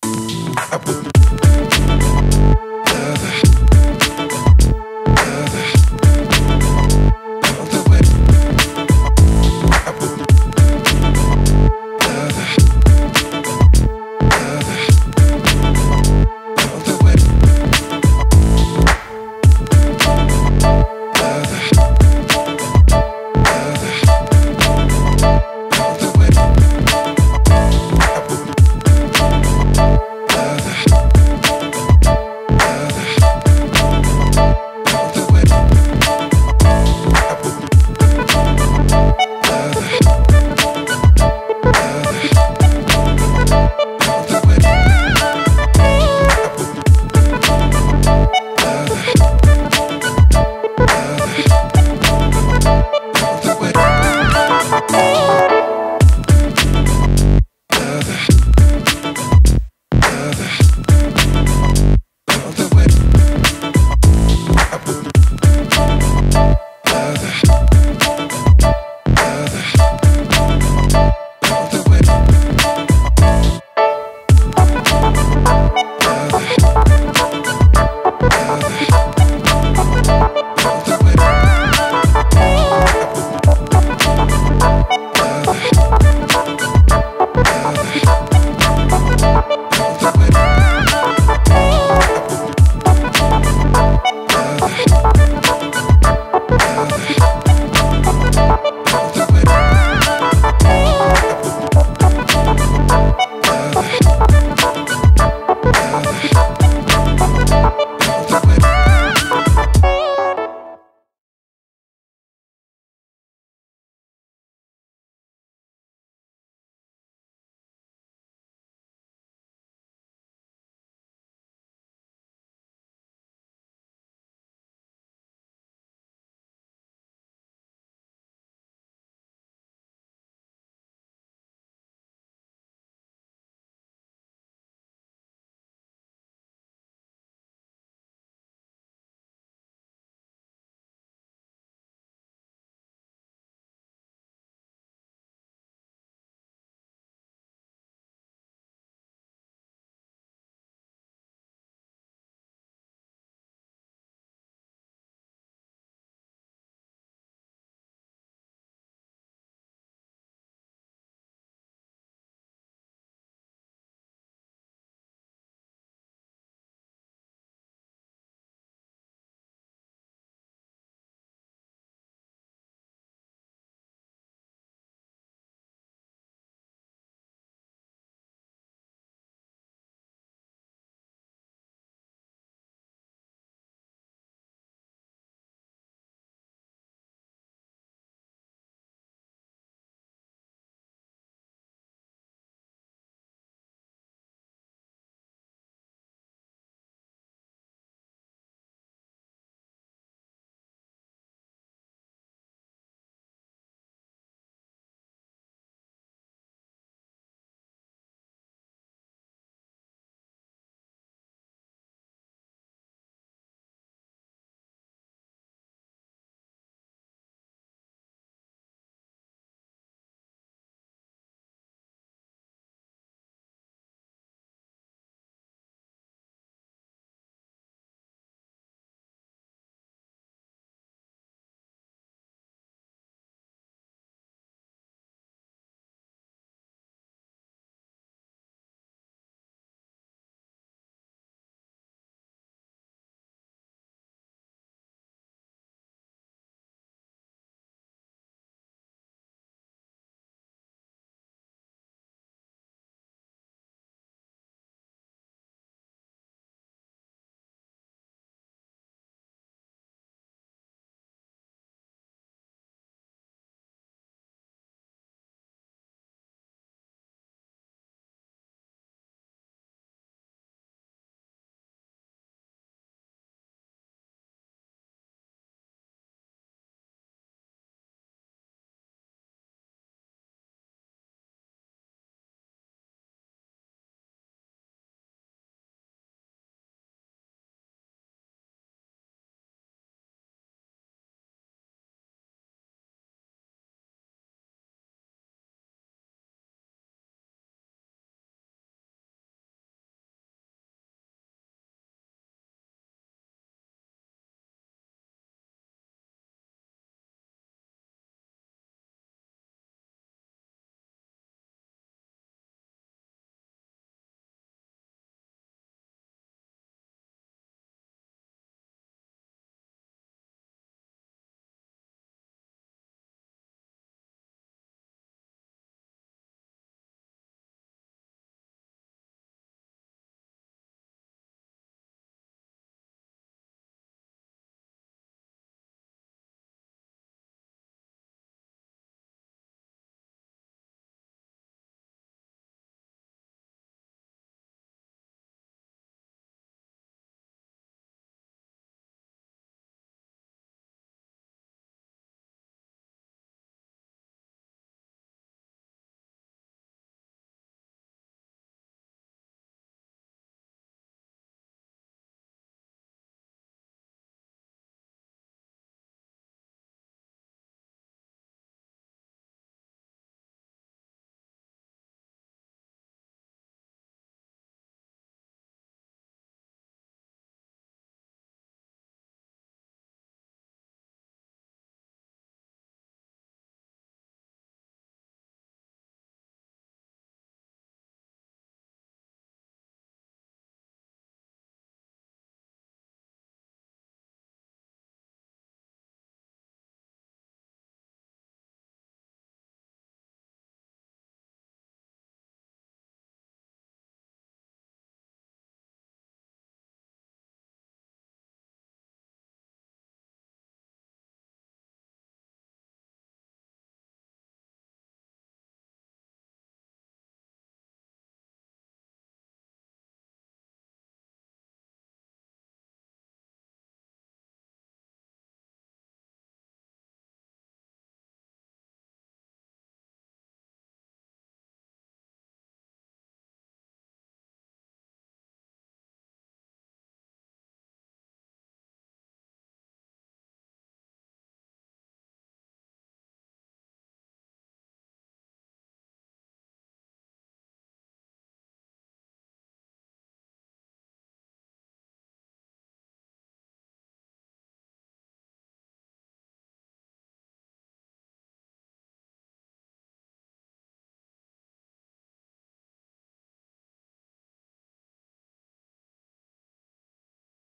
I put